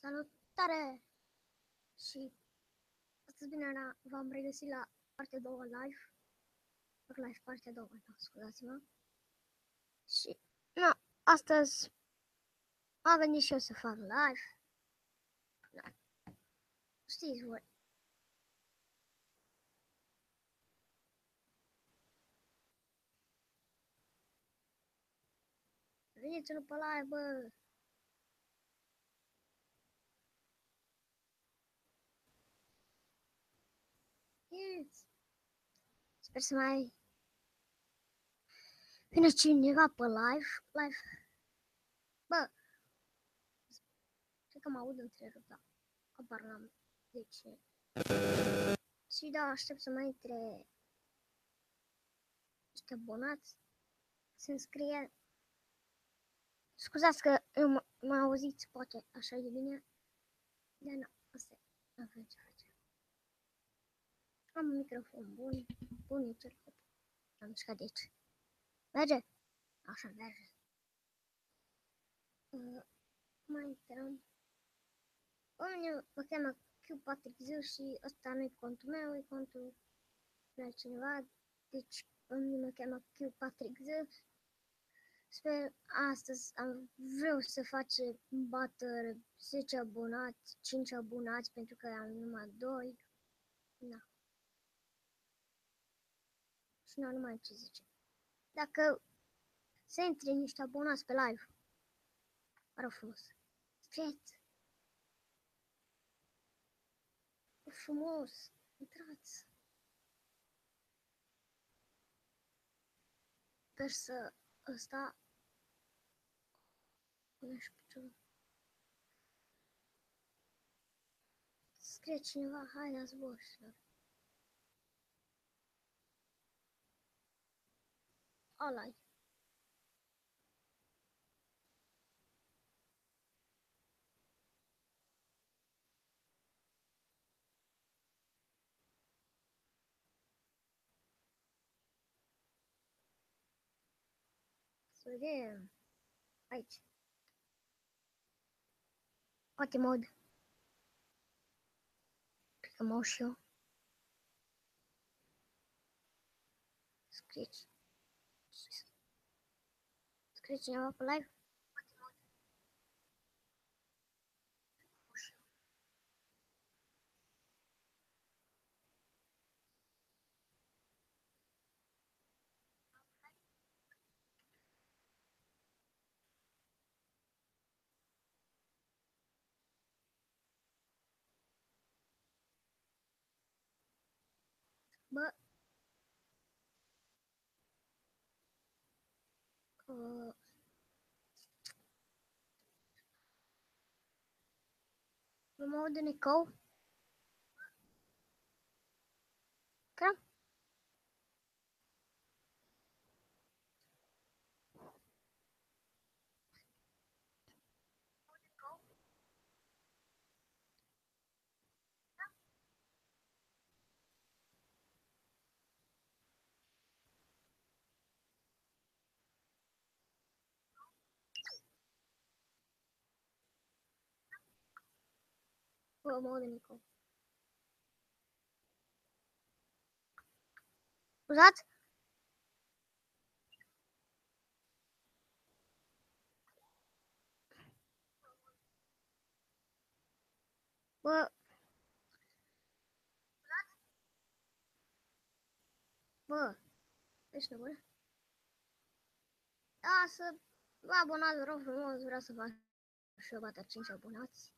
Salutare! Și astăzi bine era, v-am regăsit la partea 2 live. Fac live partea 2, da, scuzați-mă. Și, nu, astăzi am venit și eu să fac live. Da. Știți voi. Veniți-l pe live, bă! Yes. Sper să mai vină cineva pe live. Live. Bă, cred că mă aud întrerupt, da. Apar n-am de ce. Și da, aștept să mai intre niște abonați. Se înscrie. Scuzați că mă auziți, poate așa e bine. Dar nu, asta e. Avem ce face. Am un microfon bun, bun e cel hop. Am mișcat de aici. Merge? Așa merge. Uh, mai intrăm. Oamenii mă cheamă Q Patrick Z și ăsta nu e contul meu, e contul de altcineva. Deci oamenii mă cheamă Q Patrick Z. Sper astăzi am vreau să face bater 10 abonați, 5 abonați pentru că am numai 2. Da și nu mai ce zice. Dacă se intre niște abonați pe live, ară frumos. Scrieți! Frumos! Intrați! Sper să ăsta Punești piciorul. Scrie cineva, hai la zbor, ally So then, what? Party mode. Pick a Christian Black But o... No Nicole. Caramba. Was that? Bă, bă, ești nebun? Da, să vă abonați, vă rog frumos, vreau să fac și eu bată 5 abonați.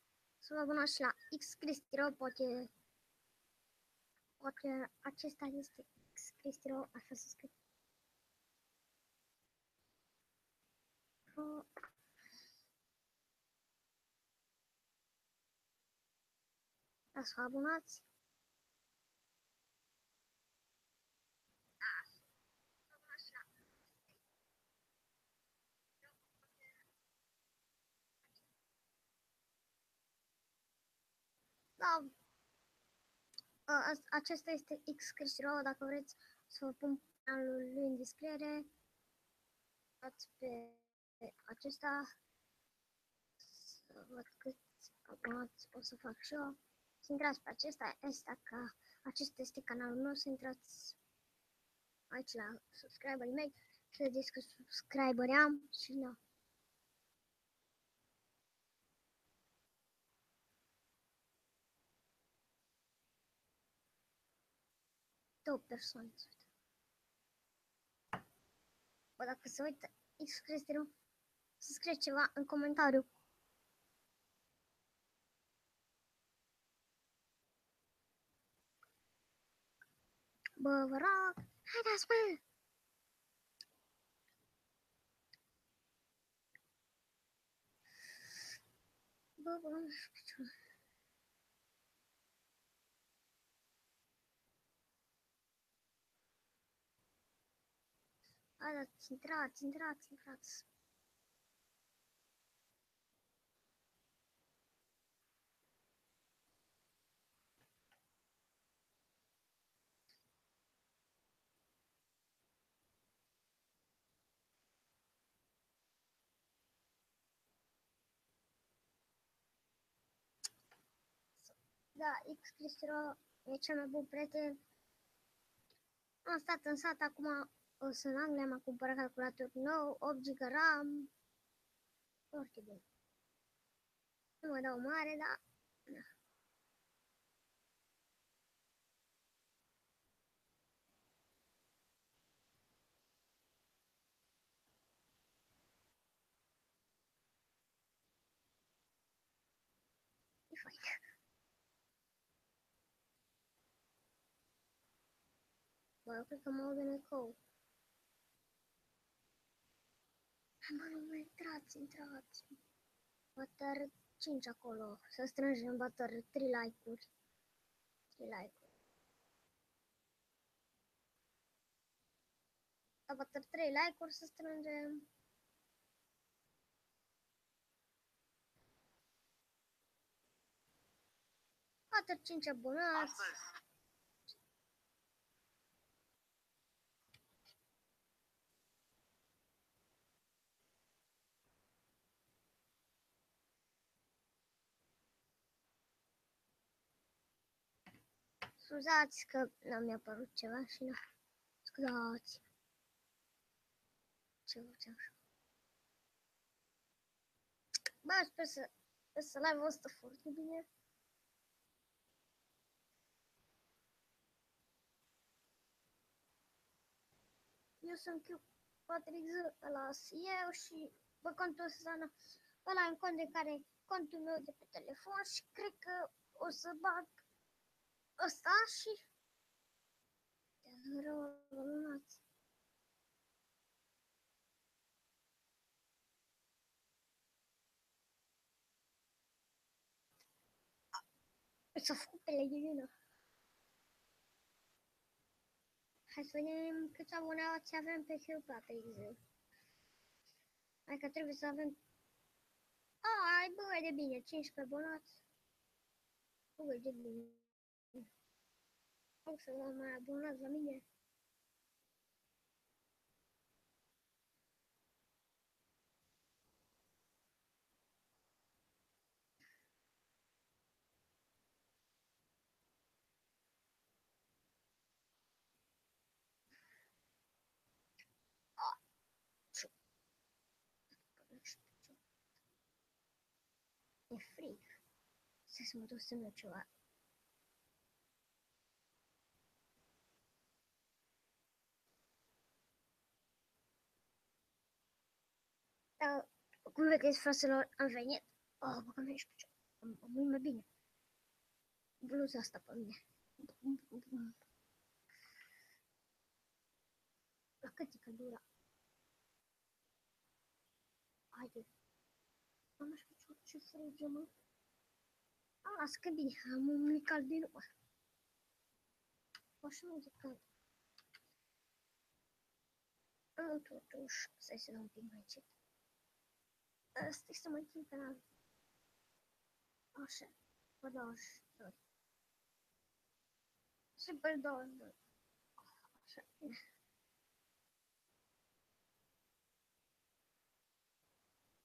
abonați la X Cristiro, poate, poate acesta este X Cristiro, așa se scrie. Să abonați. Da, a- a- acesta este X Cristiano, dacă vreți să vă pun canalul lui în descriere. Dați pe acesta să văd câți abonați o să fac și eu. Să intrați pe acesta, este ca acesta este canalul meu, să intrați aici la subscriberii mei, să vedeți că subscriberi am și na. adaptações. Olá, pessoal. E inscrevam se inscrevam em comentário. Bovarok, hai dasma. Tá Bovarok. Haideți, mă! Bă, bă, nu știu ce. Haideți, intrați, intrați, intrați. Da, X Cristro e cel mai bun prieten. Am stat în sat, acum o să în Anglia, m-am cumpărat calculator nou, 8 GB RAM. Foarte bun. Nu mă dau mare, dar... Na. E fain. Bă, eu cred că mă aud în ecou. Hai mă, nu mă intrați, intrați. Bater 5 acolo. Să strângem bater 3 like-uri. 3 like-uri. La bater 3 like-uri să strângem. Bater 5 abonați. Scuzați că n-am mi apărut ceva și nu. Scuzați. Ce făceam așa? Bă, sper să, sper să live-ul ăsta foarte bine. Eu sunt Q Patrick Z, ăla eu și pe contul Susana, ăla în cont de care contul meu de pe telefon și cred că o să bag ăsta și răunați. S-a făcut pelegrină. Hai să vedem câți abonați avem pe Hillpatrick Z. Hai că trebuie să avem... Ai, bă, e de bine, 15 abonați. Bă, e de bine. se zamábl na zemině. je freak. Se smutu jsem začala să mă duc să merg ceva. Da, cum vedeți, fraților, am venit. Oh, bă, că mi ești picior. Am, am mult mai bine. Bluza asta pe mine. La cât e căldura? Haide. Am așa ce, ce frige, mă. Lasă că bine, am un mic cald din urmă. Așa mă zic că... Nu, totuși, stai să dau un pic mai încet. Stai să mă închid canalul. Așa, vă dau ajutor. Super 22. Așa.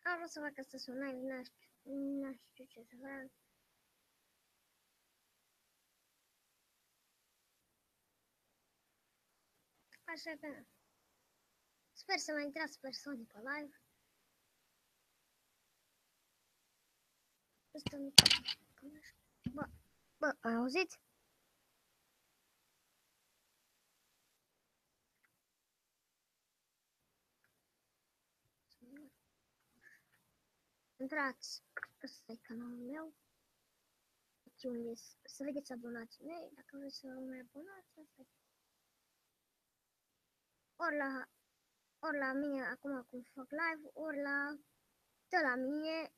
Am vrut să fac asta să live, n-aș știu ce să fac. Așa că sper să mai intrați persoane pe live. Asta nu Bă, bă, auziți? Intrați, ăsta e canalul meu. Aici unde să vedeți abonații mei, dacă vreți să vă mai abonați, asta e. Ori la, ori la mine acum cum fac live, ori la, de la mine,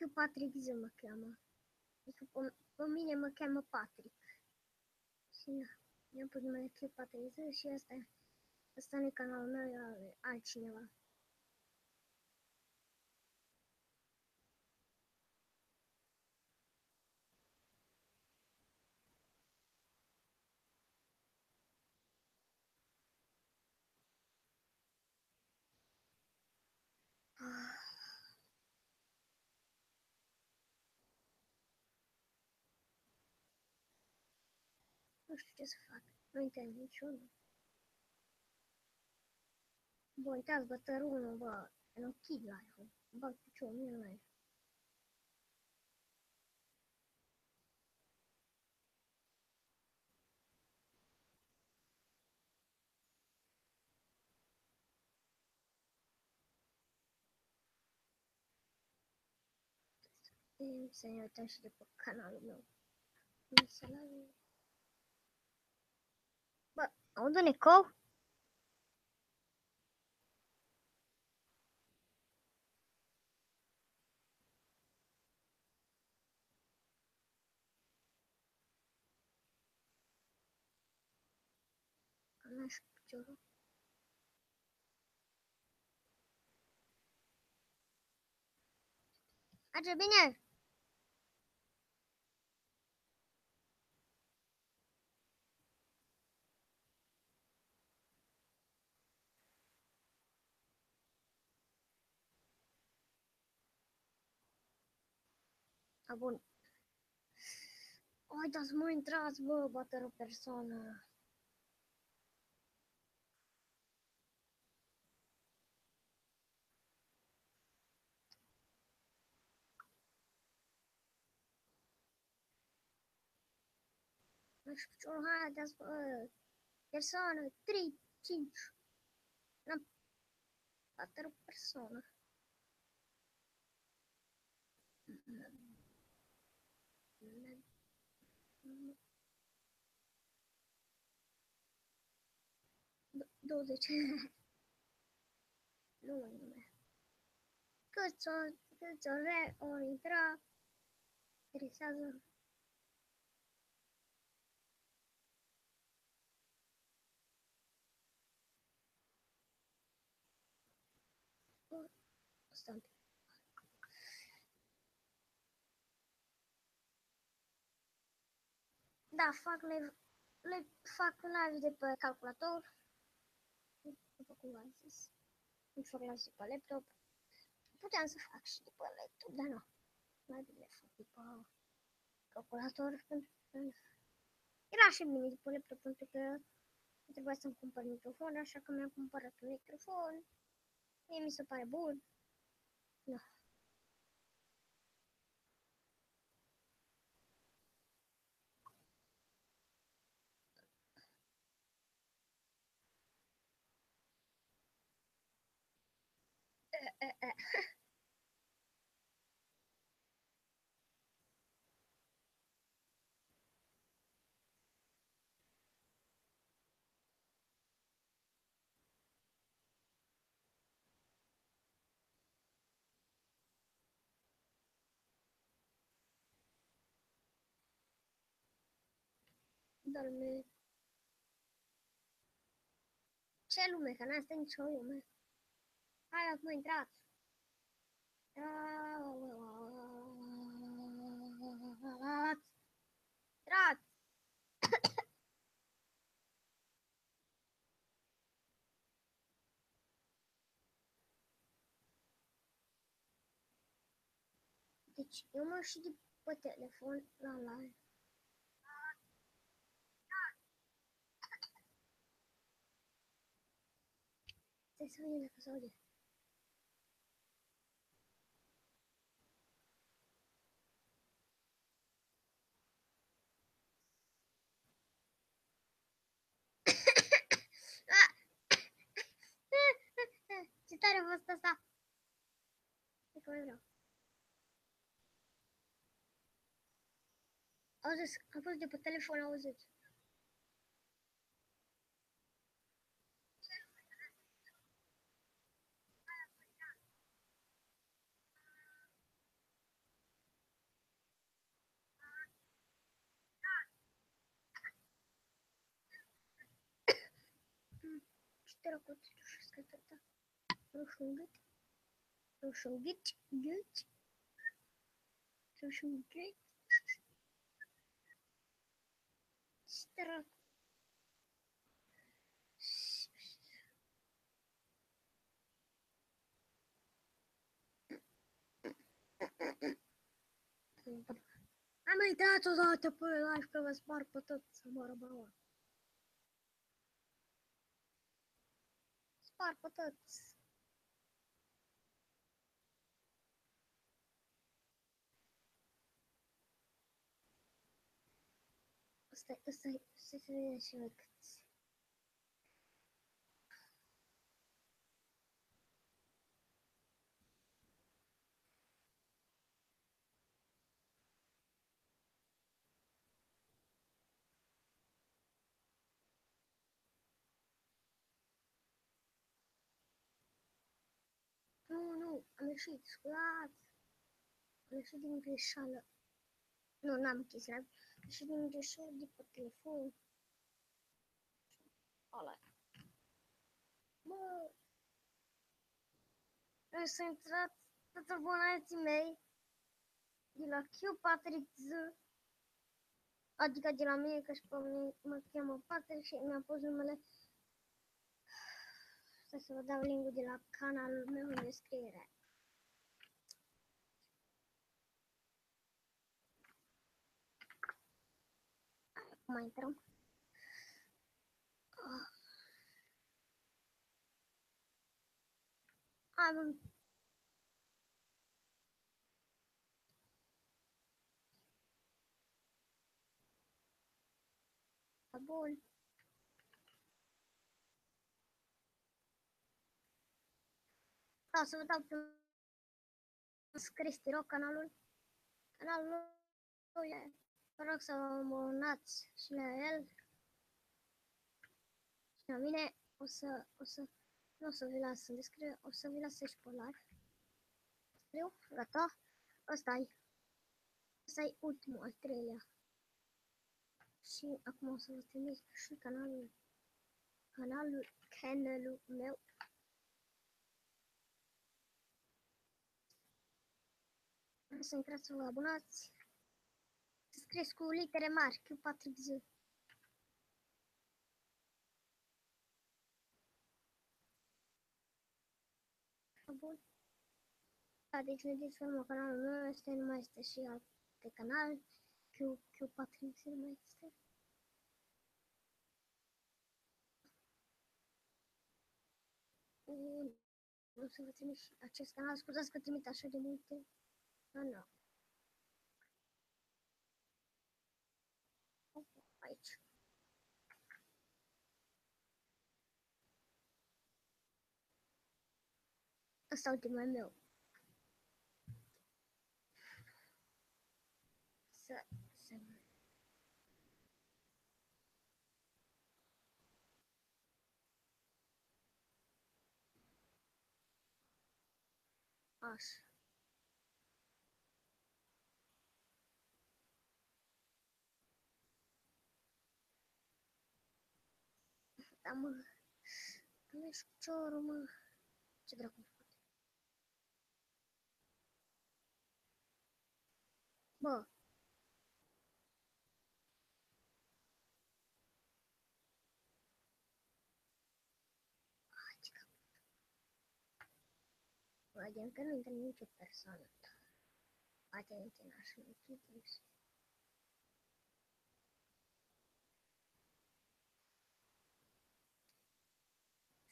că Patrick Z mă cheamă. Adică pe, pe mine mă cheamă Patrick. Și na, mi-am pus numele Clip Patrick Z și asta, asta nu e canalul meu, e altcineva. Nu știu ce să fac. Nu înțeleg niciunul. Bă, uitați, bă, tărunul, bă, închid live-ul. Bag piciorul în live. Să ne uităm și de pe canalul meu. Misalarii. Oldu Nicole? Наш пятерок. Adriana. A, bun. Haideți mă, intrați, bă, bată o persoană. Nu știu ce haideți, bă. Persoană, 3, 5. N-am bată o persoană. Douăzeci. nu mai nume. Câți o, câți o, re, o intra, interesează. Asta un pic. Da, fac live, le fac live de pe calculator, după cum v-am zis. Nu fac live de pe laptop. Puteam să fac și de pe laptop, dar nu. Mai bine fac de pe calculator, pentru că era și bine de pe laptop, pentru că trebuia să-mi cumpăr microfon, așa că mi-am cumpărat un microfon. Mie mi se pare bun. Da. eh, eh. Dorme. C'è lume canasta in ciò lume. ai não entraram. Trato. Deci, eu mă și de pe telefon la live. Să se vedem dacă s-aude. Victoria was the star. Auziți, am fost de pe telefon, auziți. Четыре года, что сказать-то. Social git. Social git. Git. Social git. Strap. А ми йде туди, тепер лайфка весь бар потот сама робила. Спар потот. Pe toți. Ăsta, ăsta, ăsta să vedem și noi câți. Nu, nu, am ieșit, scuzați. Am ieșit din greșeală. Nu, n-am închis live. Am ieșit din greșeală de pe telefon. Ăla. Bă, vreau să intrați toți abonații mei de la Q Patrick Z. Adică de la mine, că și pe mine mă cheamă Patrick și mi-a pus numele Stai să vă dau linkul de la canalul meu în descriere. Acum intrăm. Am un Bun. Da, să vă dau pe Cristi Rock canalul. Canalul lui e. Vă rog să vă abonați și la el. Și la mine o să, o să, nu o să vi las în descriere, o să vi las și pe live. Scriu, gata. Asta e. Asta e ultimul, al treilea. Și acum o să vă trimit și canalul, canalul, canalul meu să intrați să vă abonați. Scrieți cu litere mari, Q Patrick Z. Bun. Da, deci ne distrăm canalul meu, este nu mai este și alte canal. Q, Q Patrick Z nu mai este. Bun. O să vă trimit și acest canal. Scuzați că trimit așa de multe. Nu, right. I start my milk. So, so. Gata, mă. Gândești piciorul, mă. Ce dracu am făcut? Bă. Ah, ce cap. Bă, adică nu intră nicio persoană. Poate închina și nu închidem.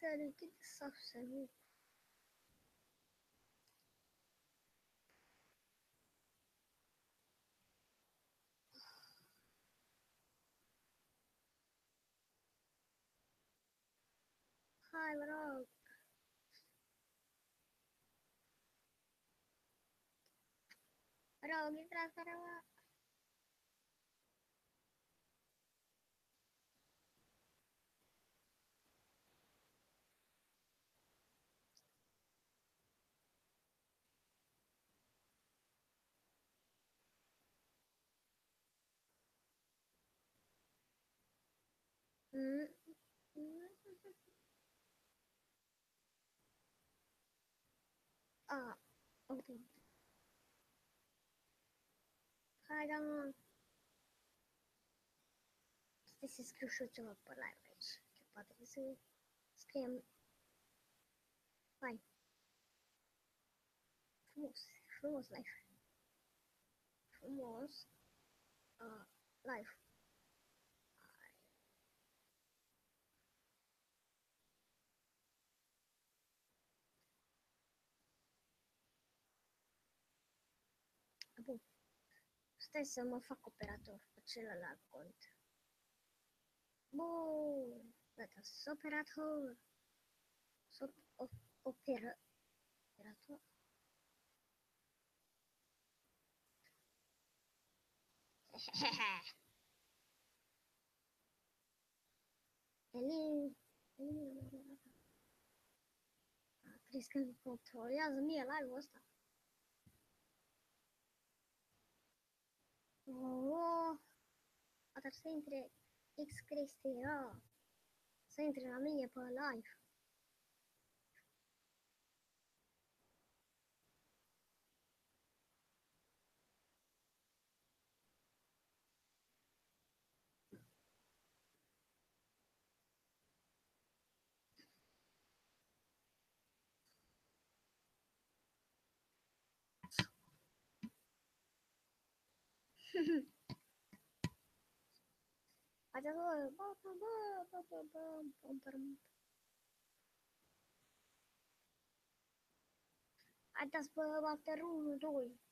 Sadece git saf seni. Hayır al. Rol git biraz araba. Ah, okay. Parang this is crucial to upper language. But this is scam. Fine. Fumos. Fumos life. Fumos. Uh, life. Stai să mă fac operator pe celălalt cont. Bun. Gata, sunt operator. Sunt op opera operator. Elin. Elin. Crezi că îmi controlează mie live-ul ăsta? Oota, sa det X-Kristi ka, sa intri på Life. Adevăr. Ba, ba, ba, ba, ba, ba, ba, ba, Haideți, bă, after 1, 2.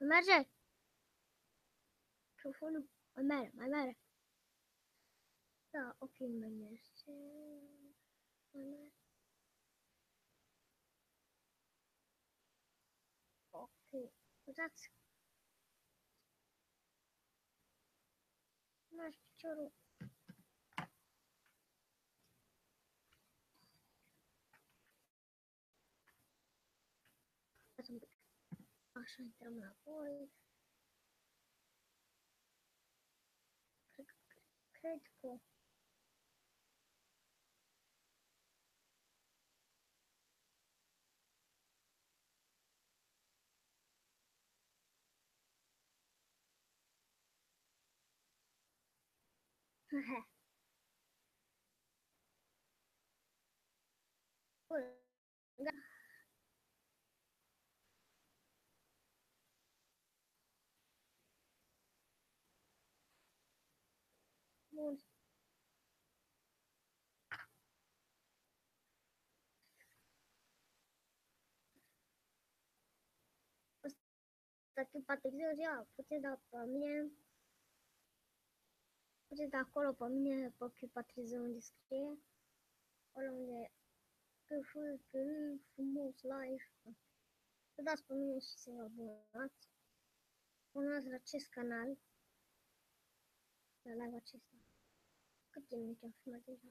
Ömercek. Mikrofonum. Ömer, Ömer. okay, okuyayım ben de. Ömer. Okay, Uzat. наш чуру. Машин термопоезд. Критку. Tapi patut saja aku 把门 puteți da pe mine. Puteți da acolo pe mine, pe Q Patrick Zeus unde scrie. Acolo unde că fă, că frumos live. Să dați pe mine și să vă abonați. Abonați la acest canal. La live acesta. Cât timp ne am filmat deja?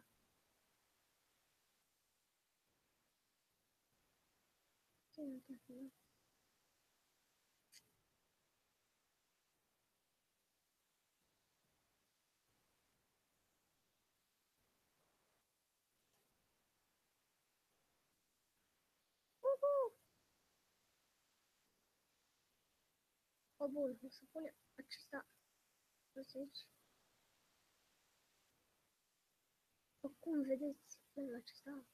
Ce nu te-am filmat? O bun, o să punem acesta aici. Cum vedeți, în acesta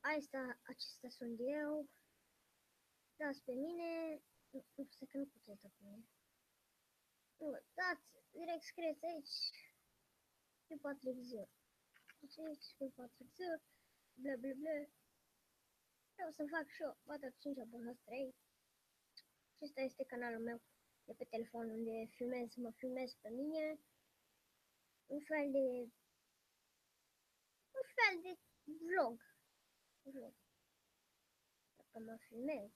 Asta, acesta sunt eu. Dați pe mine. Nu știu că nu puteți da pe mine. Nu, dați, direct scrieți aici. Pe 4 0. Deci aici, pe 4 0 blă, blă, blă. Vreau să fac și eu, vă dau 5 abonați 3. Și ăsta este canalul meu de pe telefon unde filmez, mă filmez pe mine. Un fel de... Un fel de vlog. Vlog. Dacă mă filmez.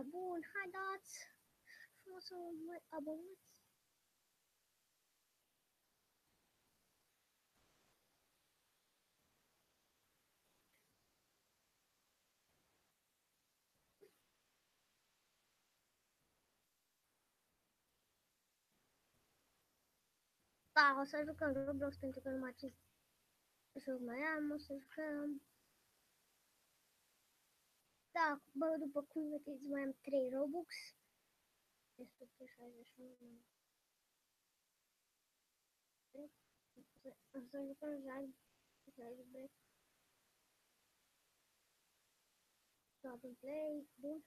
the moon. Hi, dots. Also, my abundance. Wow, să jucăm Roblox pentru că nu mai știu să mai am, o să jucăm Da, bă, după cum vedeți, mai am 3 Robux. 361 O să jucăm Jai, Jai Break. Stop and play, bun.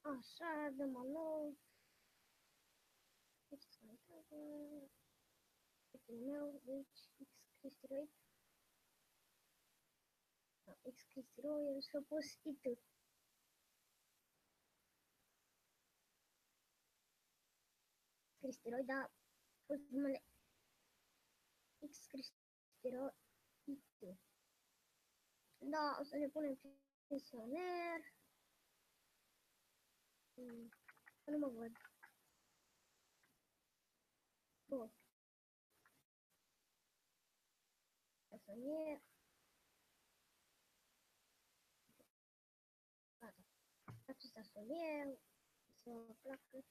Așa, dăm alou. Deci să mai tragă. Prietenul meu, deci X Cristiroid. es que zdrojem slabos itu. Cristero da pozmale. X Cristero itu. Da, o să neponen prisoner. mm. no mă văd. Bun. Prisoner. sobre eu, sua placa.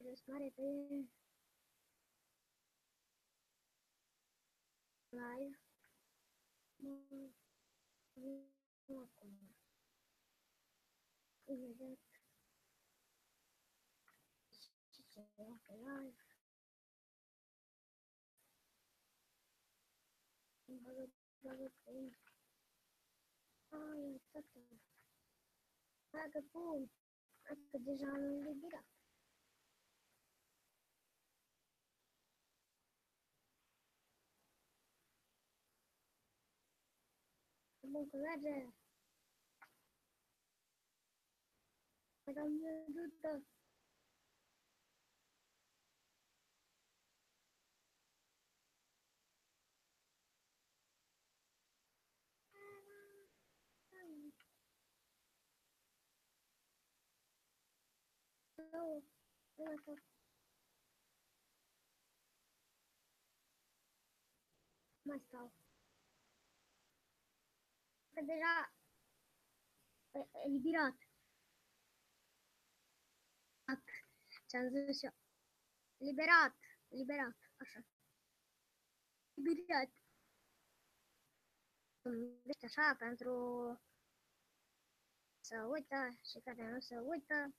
Os paredes. Live. Uma coisa. Projeto. Live. não não não vocês. Ой, кто там? Агапу, это державный лидер. Буквально. Потом идут că merge. Doamne ajută! Nu, nu așa. Mai stau. Că deja e- eliberat. Ce-am zis eu. Liberat, liberat, așa. Liberat. Deci așa, pentru să uită și care nu se uită.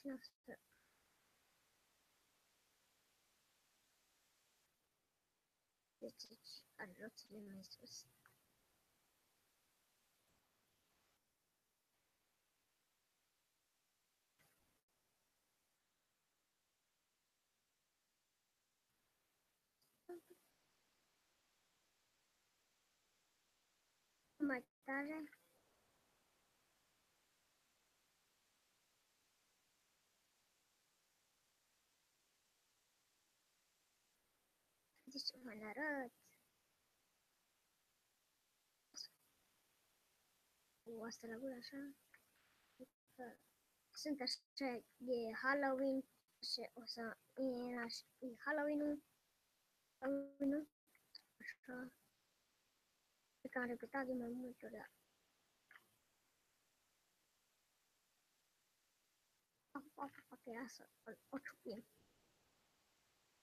sister they teach a lot in my my daughter menurut Wah, setelah gue langsung Sinta saya di Halloween Saya usah ini Halloween Halloween Masa Kita ada kita di mana juga Apa-apa pakai asal Ocupin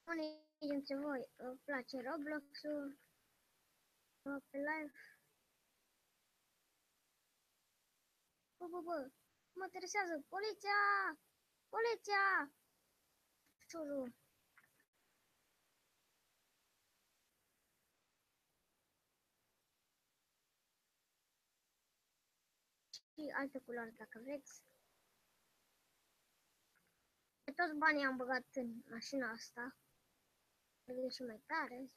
Ini Halloween și o să e, e Halloween-ul. Halloween-ul. Așa. Pe care am repetat de mai multe ori. Fac, fac, fac, era să o ciupim. Unii dintre voi vă place Roblox-ul? Pe live? Bă, bă, bă, mă interesează poliția! Poliția! Ciurul. Și alte culori dacă vreți. Toți banii am băgat în mașina asta merge și mai tare.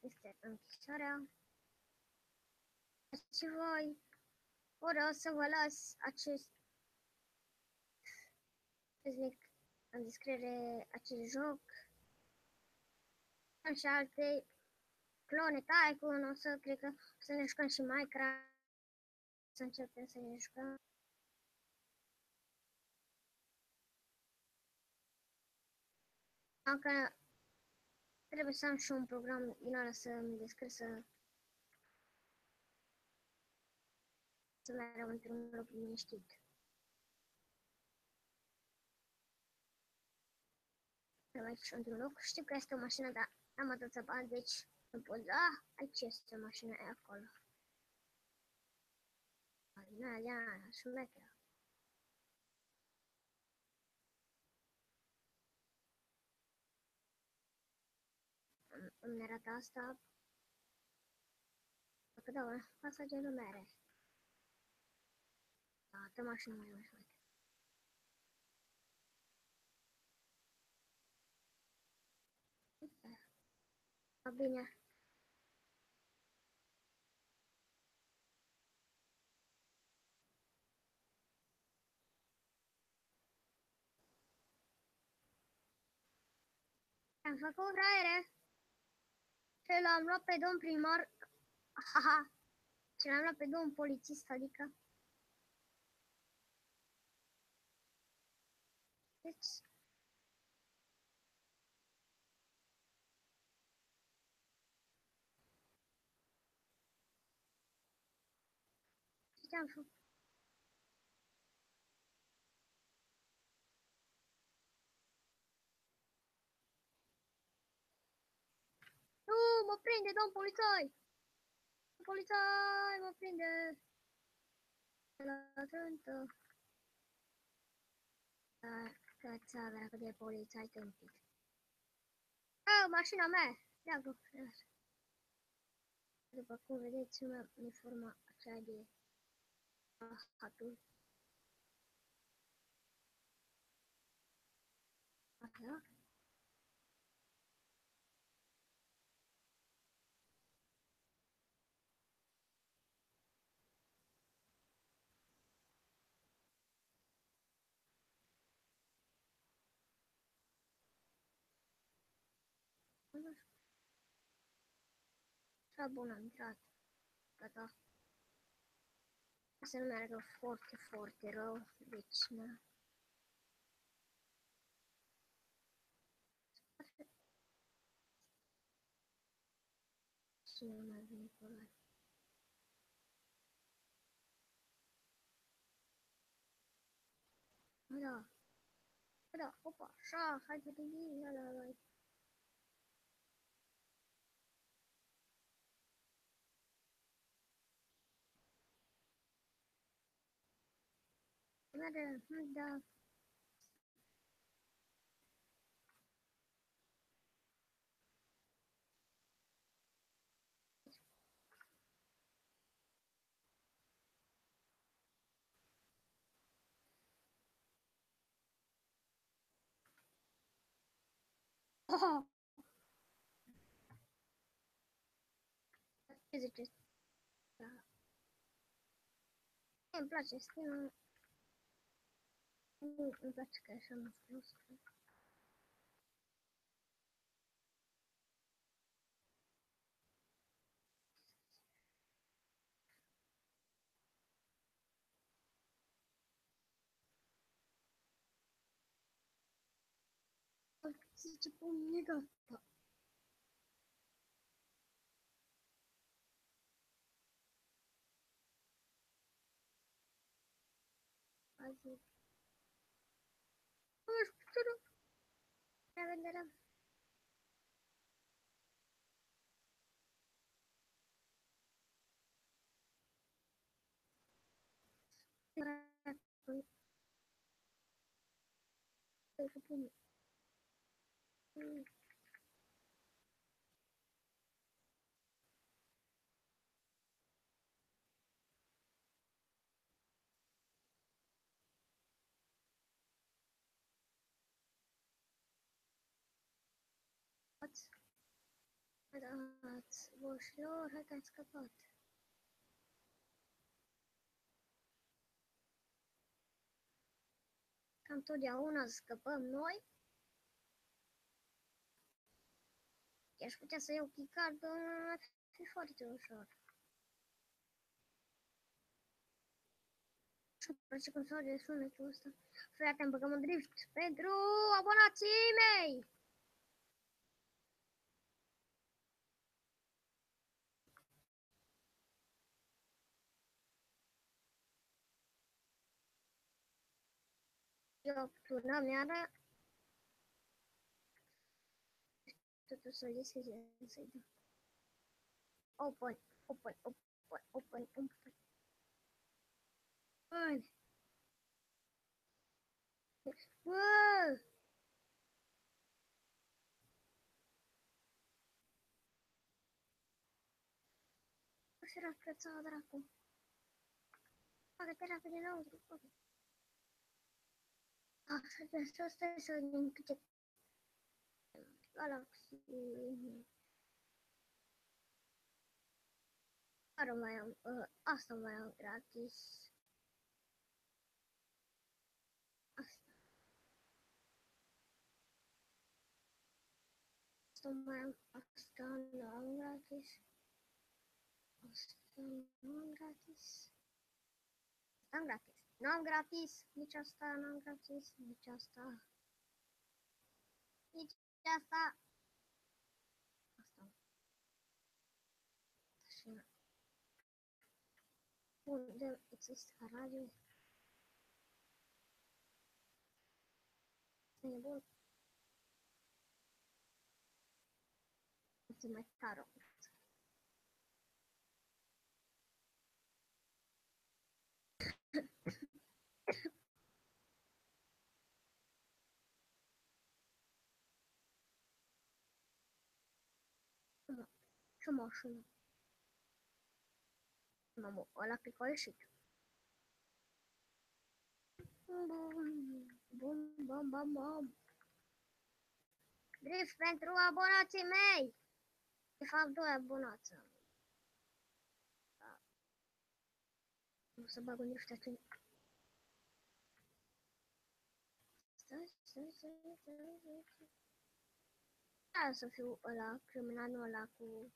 Este închisoarea. Și voi, ori o să vă las acest link în descriere acest joc. Am și alte clone Tycoon, o să cred că o să ne jucăm și Minecraft. Să începem să ne jucăm. Încă trebuie să am și un program din ala să-mi descrie să să mereu într-un loc liniștit. Aici într-un loc. Știu că este o mașină, dar am atâția bani, deci nu pot da. Aici este o mașină, e acolo. Marina, ia, șmecheră. Îmi arată asta. Dacă da, pasagerul mere. Da, mașină mai mai Bine. Am făcut fraiere. Și l-am luat pe domn primar. Haha. Și l-am luat pe domn polițist, adică. Deci, campo mo mi prende da un polizai! Un polizai mi prende! La tanto! Ah, cazzavera che dei polizai tempi! Oh, macchina a me! Andiamo! Dopo come vedete, mi forma, a cedere. 啊，好的。好，的，这不能这样，哥。Cinematical 4 to 4 0 Vecna. Cinematical. Hello. Hello, Opa, Shah, hi, Kitty, hello, like. another hot dog. Oh. Is it just uh, and plus it's still Não tá te queixando, Fusca. Tipo liga, tá? Mas சுடு ரவீந்திரம் பூமி dați voșilor, hai că ați scăpat. Cam totdeauna scăpăm noi. Aș putea să iau keycard, ar fi foarte ușor. Și place cum s-aude sunetul ăsta. Frate, am băgat un drift pentru abonații mei! Yok turnam ne ara tutursayı seçseydim. Open, open, open, open, open. Open. Whoa! Será que eu tô draco? Olha, pera, pera. 아, 사실 소스에서 링크제 가락시 바로 마 영, 어, 아싸 마영 라디스 아싸 아싸 마영 아싸 마영 라디스 아싸 마영 라디스 아싸 라디스 am gratis. Nici asta nu am gratis. Nici asta. Nici asta. Asta. Așa. Unde există radio? E bun. Este mai caro. Ce mașină? Mamă, ăla cred că a ieșit. Bum, bum, bum, bum, bum. Drift pentru abonații mei! De fapt, doi abonați am. Da. O să bag un drift atunci. Stai, stai, stai, stai, stai, stai. Da, să fiu ăla, criminalul ăla cu...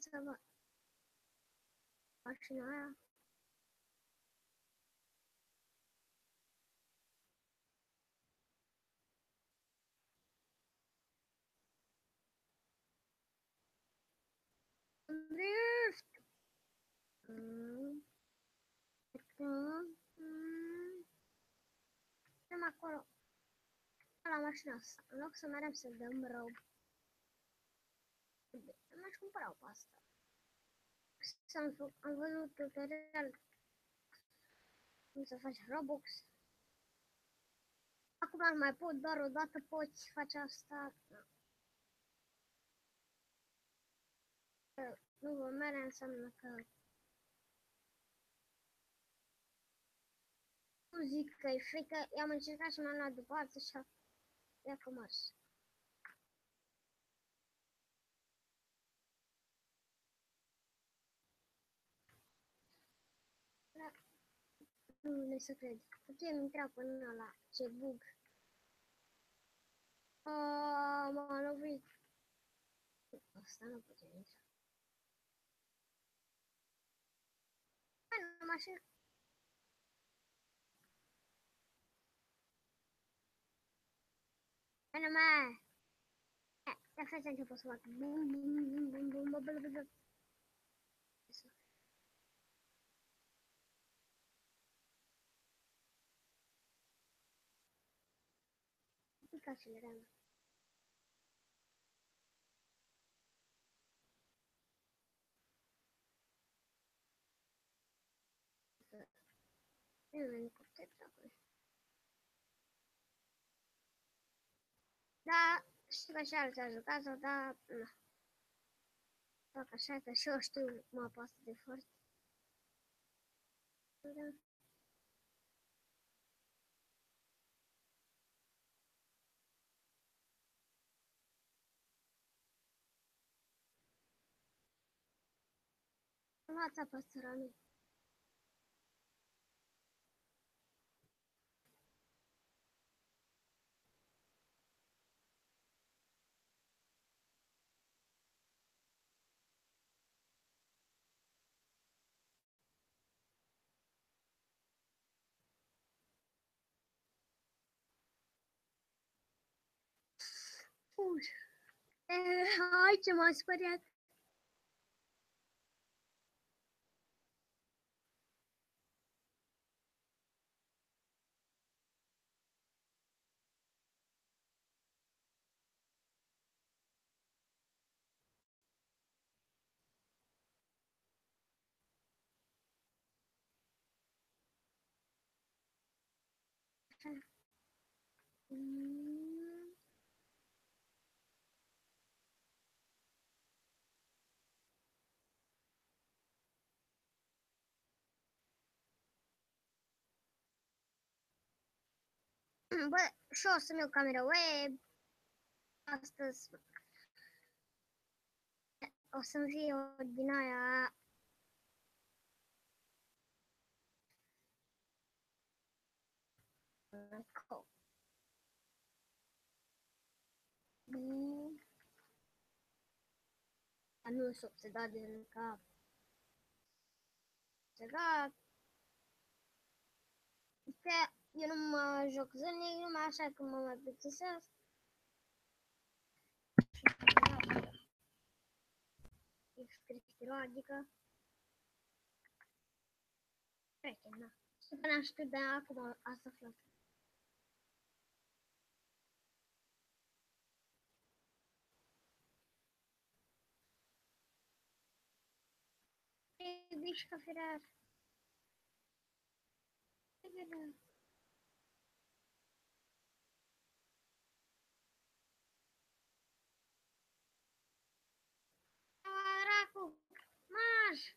să vă mașina aia. Drift! Mm. Mm. Suntem acolo. La mașina asta. În loc să mergem să dăm rău. M-aș cumpăra o asta. Am, am văzut tutorial cum să faci Robux. Acum nu mai pot, doar o dată poți face asta. Nu vă mere înseamnă că nu zic că e frică, i-am încercat și m-am luat după alții și ia că Nu, nu se crede. Ok, nu intra până la ce bug. Uh, m-a lovit. Asta nu putem intra. Hai, nu, mașină. Ana mãe. É, tá fazendo que eu posso falar. Bum, bum, bum, bum, bum, bum, bum, bum. Pic acelerăm. Nu am elicopter acolo. Da, știu că și alții au jucat sau da, nu. Fac așa că și eu știu mapa asta de foarte. Da. Mata pastrami. Uy. Eh, ay, que mais. Bă, și o să-mi iau camera web. Astăzi o să-mi fie o din aia Cool. Mm. Nu sunt obsedat de cap. Obsedat. Că eu nu mă joc zilnic, numai așa că mă mai plictisesc. Ești creștină, adică... Creștină. Și până știu de acum asta aflat. Nejblíž kafirář. Kafirář. Máš!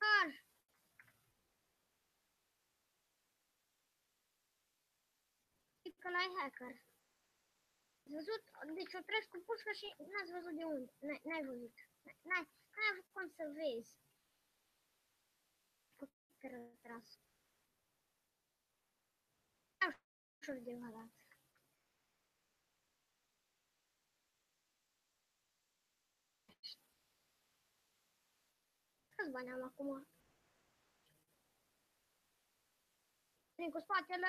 Máš! Nikolaj Hacker. ne, ne, ne, ne, ne, ne, ne, ne, ne, ne, ne, ne, ne, ne, ne, ne, ne avut cum să vezi. Cu retras. Ușor de valat. Câți bani am acum? Vin cu spatele!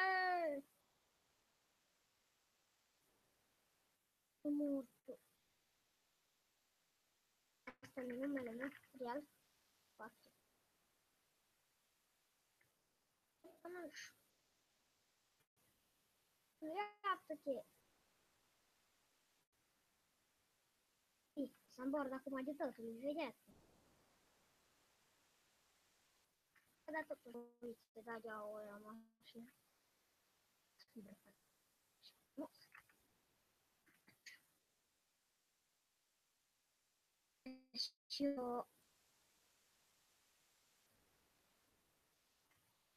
Andiamo alla real quattro. Tamam. Ne yaptı ki? İyi, sen bu arada aklıma acı tatlını yiyeceksin. Ne kadar tatlı bir şey daha cevap.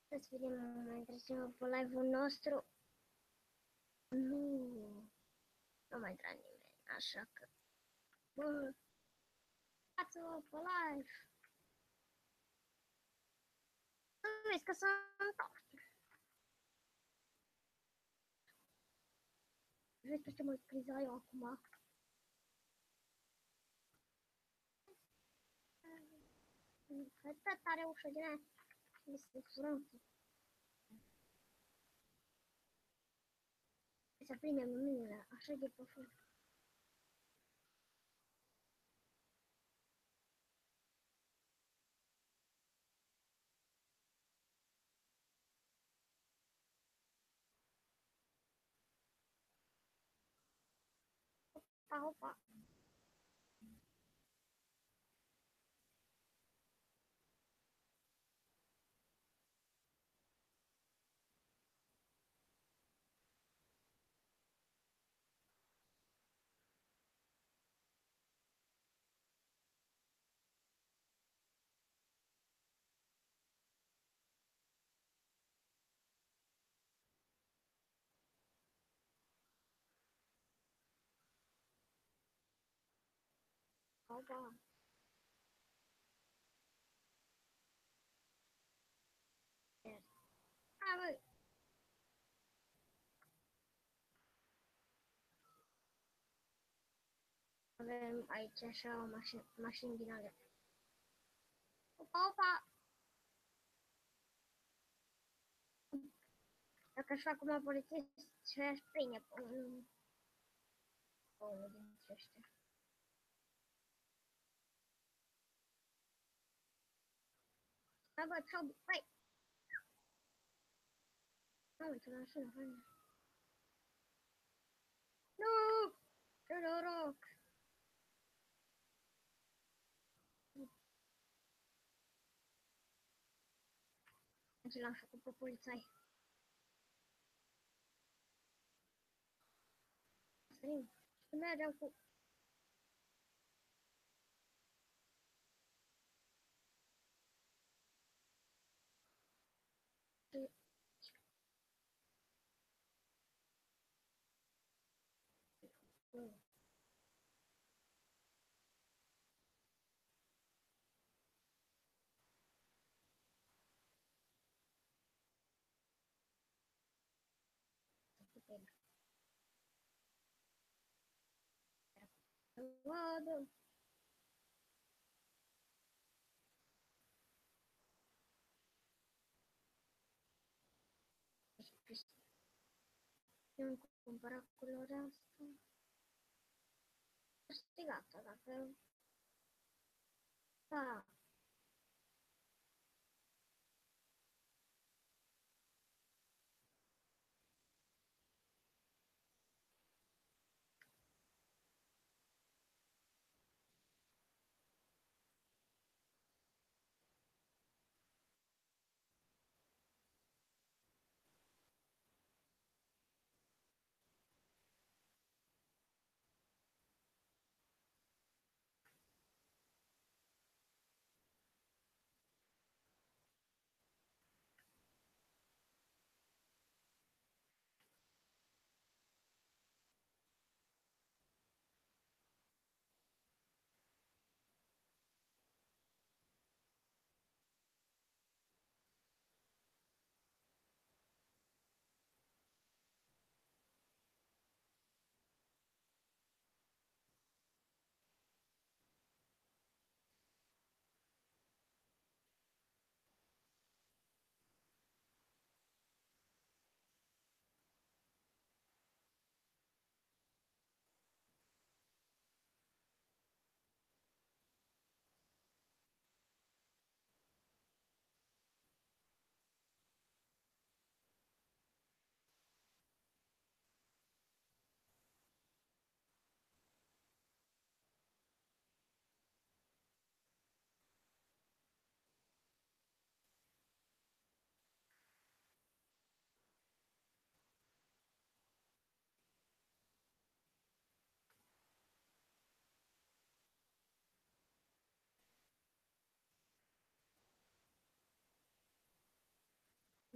trasferiamo Minecraft Pop Live o nostro no no Minecraft anime așa că bun cazzo Pop Live să vezi că sunt toți vezi pe ce mă scriza eu acum Hatta Tareus'a gene birisini kuramsın. Mesela bilmiyorum bilmiyorum. Aşağı git boşuna. Hoppa hoppa. Pe fund. Opa, opa. Opa. Hai, băi. Avem aici așa o mașină, mașini din alea. Opa, opa! Dacă aș fac cum polițist și aș prinde pe unul, pe 爸爸超不会。那我知道是哪块呢？No，这是 rock。Będzie nasza kupa policaj. Stream. Na działku. vado. Non compara quello resto. Stigata, davvero. Ah.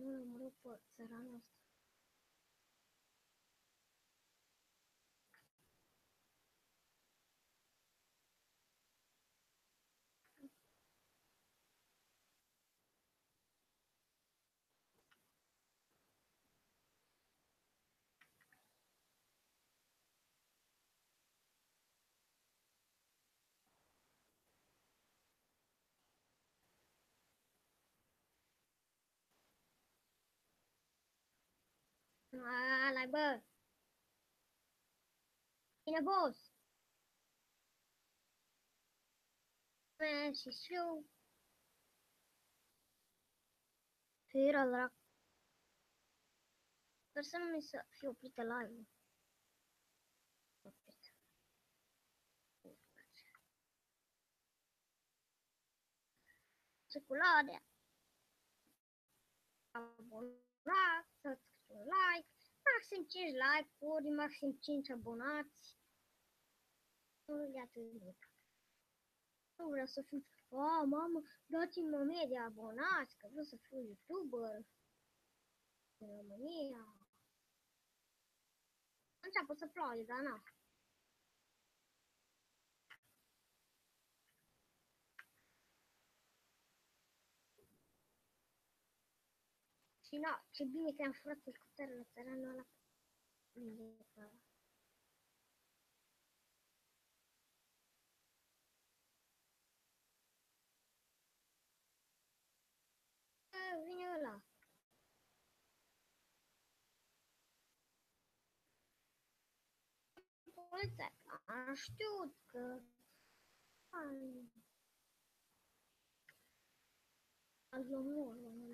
хмурым лоб царанов Araba. Yine boz. Ben şişiyorum. Hayır olarak. Kırsın mı fi oprite live? Circulare. Abonați, să like. Maxim 5 like-uri, maxim 5 abonați. Nu e atât de mult. Nu vreau să fiu, a, mamă, dați-mi o mie de abonați, că vreau să fiu youtuber în România. Înceapă să plouă, dar na. Sì, no, c'è bimbi che hanno fratto il cutter e saranno alla... Indietro. Vignola. Polizei, а штютка. Алло, алло, алло.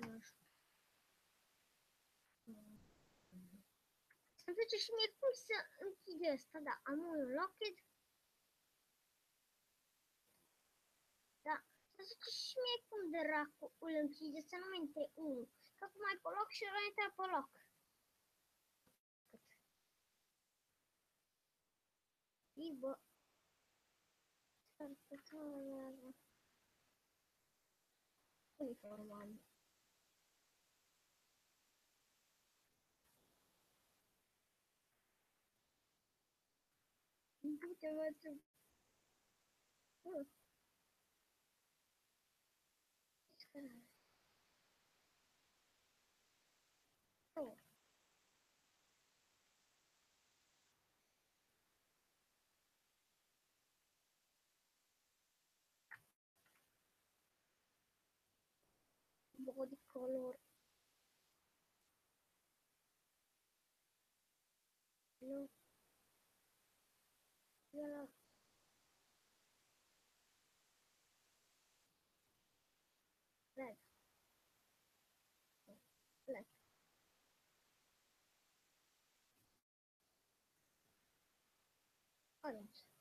wiecie, się nie pójdzie, gdzie jest, tada, a mój lokit. Co ci śmieje kum draku ulem ci idzie sam mente um. Kak maj polok się rani ta polok. Ibo. Czarto to nie wiem. Uniformalny. body color look Red. Black. Orange.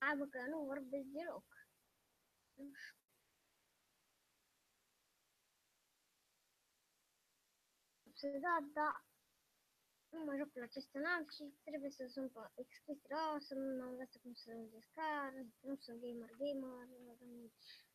Hai bă, că nu vorbesc deloc. Nu știu. Obsedat, da. Nu mă joc la acest canal și trebuie să sun pe explică să nu am învățat cum să îl descar, nu sunt gamer gamer, nici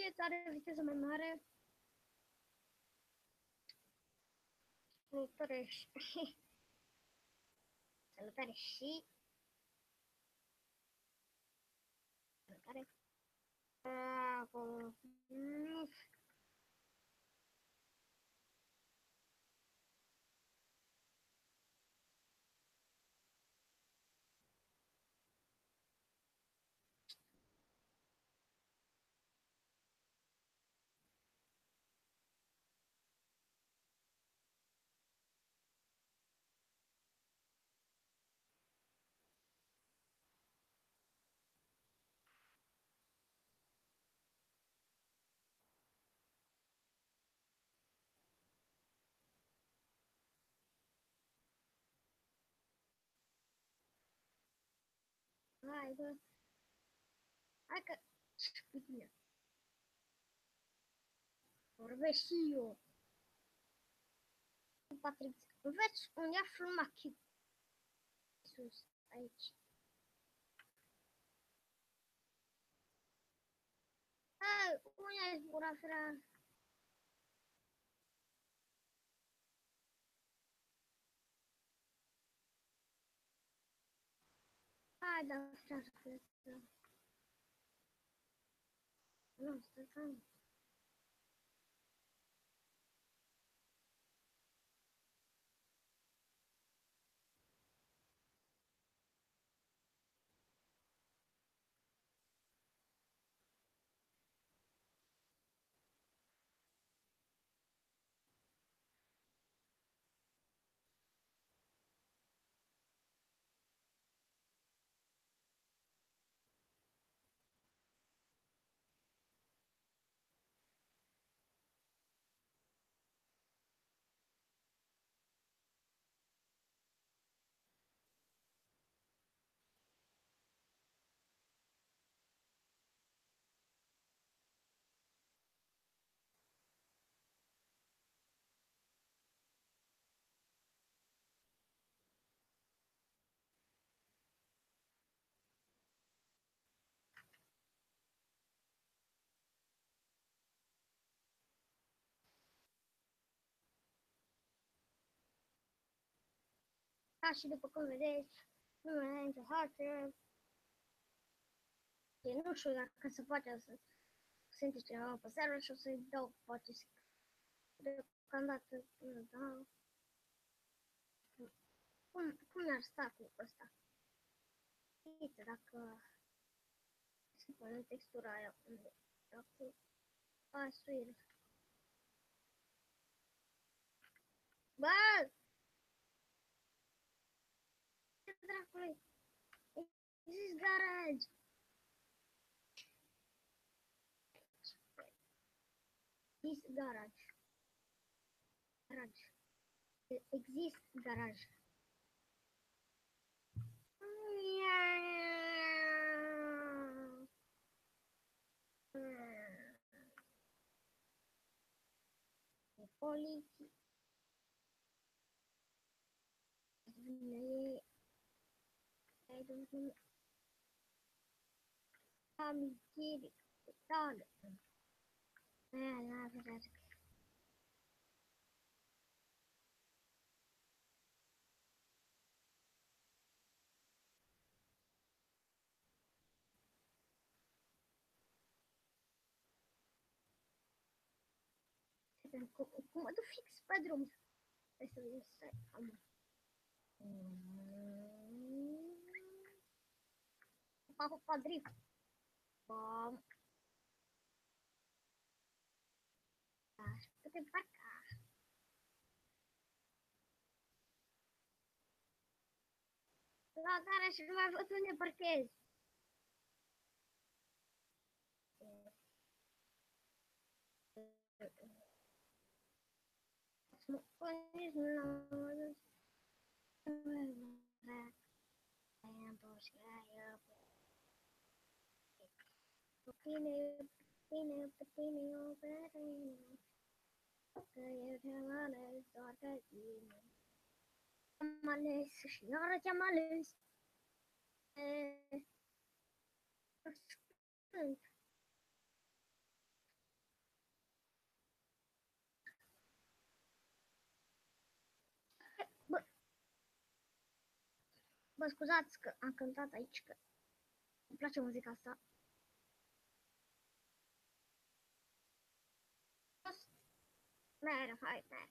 Cum vedeți, are viteză mai mare. Salutare și... Salutare și... Salutare. Acolo. raiva. Ai, que... Espinha. Professio. Patrick, powiedz, on ja flumaki. Jezus, ajdź. Ej, unia jest burafra. I love subscription. No, still coming. Ca și după cum vedeți, nu mai ai nicio hartă. E, nu știu dacă se poate să sunteți cineva pe server și o să-i dau poate să deocamdată nu dau. Cum, cum ar sta cu ăsta? Uite dacă se pune textura aia unde dacă pasuire. Bă! дорогой. Здесь гараж. Здесь гараж. Гараж. Exist гараж. Полетит. Ayrıntı tam geri dağıldı. Yani ne yapacağız? com, comando fixo, padrão. Essa é sai, calma. Hum. Papa quadril. Bom. Tá, acho que eu tenho pra cá. cara, acho que vai voltar o português. Coisas novas. Tempos Pepino, pepino, pepino, pepino. Că te-am ales doar pe tine. Am ales și iară te-am ales. E... Sunt. Bă, bă, scuzați că am cântat aici, că îmi place muzica asta. Red heart then.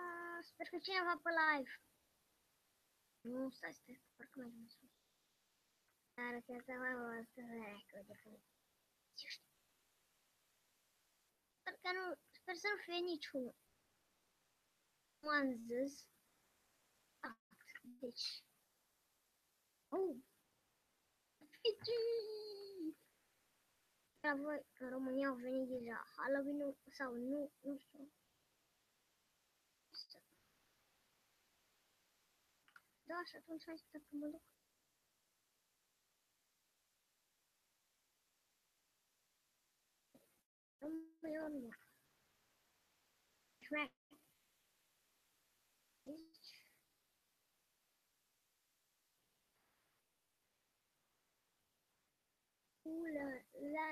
Uh, I'm alive. Most I stick for Christmas. I don't care how I was to the record. But can you spend some funny this. Oh, bitch. La voi, în România au venit deja Halloween sau nu, nu știu. Da, și atunci hai să mă duc. Nu e urmă. Șmec. Aici. Ula, la.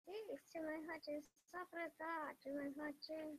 Știți ce mai face sacră ta? Ce mai face?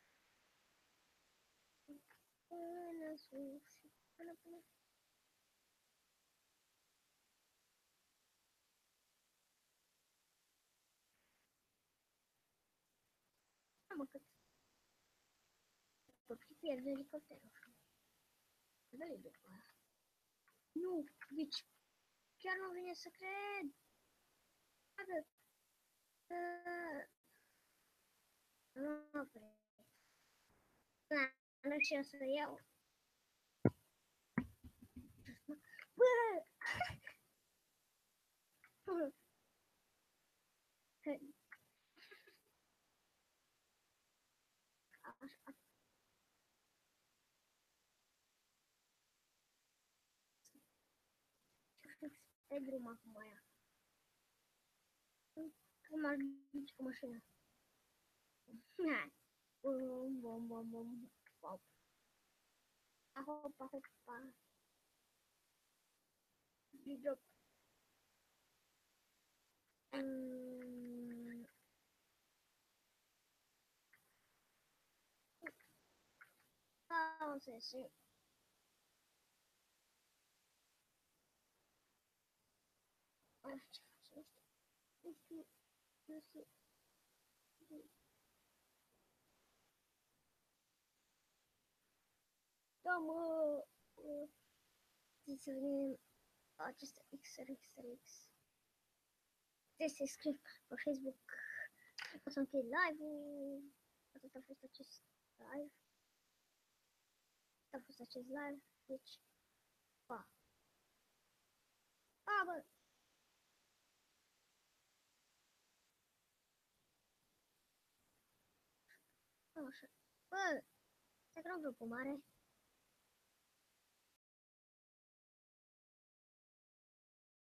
Ana azul. Ana azul. O helicóptero? Daí, depois. No, bitch. Quero uma vinha secreta. Ah, não não tinha cereal. Pedro Macumbaia. Uma vídeo com uma chana. Bom, bom, bom, bom. pop. Ako perfect pa. Video. Um. Ah, just, just, Isso, isso, Tamo. Să vedem aceste XRXRX. Trebuie să scriu pe Facebook. O să închei live-ul. Atât a fost acest live. Atât a fost acest live. Deci, pa. Pa, bă! Așa. Bă, stai că nu vreau pe mare.